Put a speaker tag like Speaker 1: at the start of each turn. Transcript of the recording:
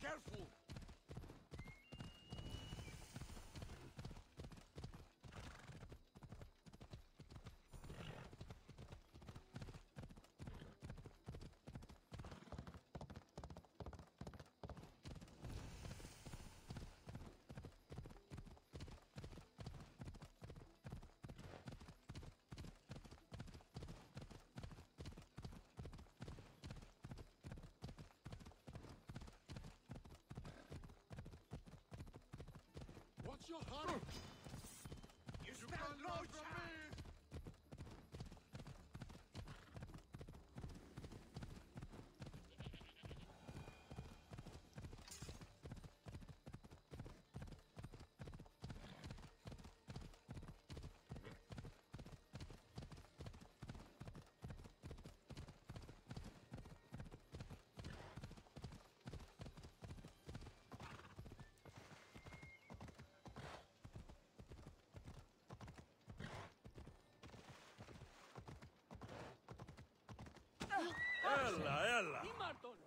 Speaker 1: careful! Your hurry? You stand no
Speaker 2: Έλα, έλα.
Speaker 3: Τι Μάρτον.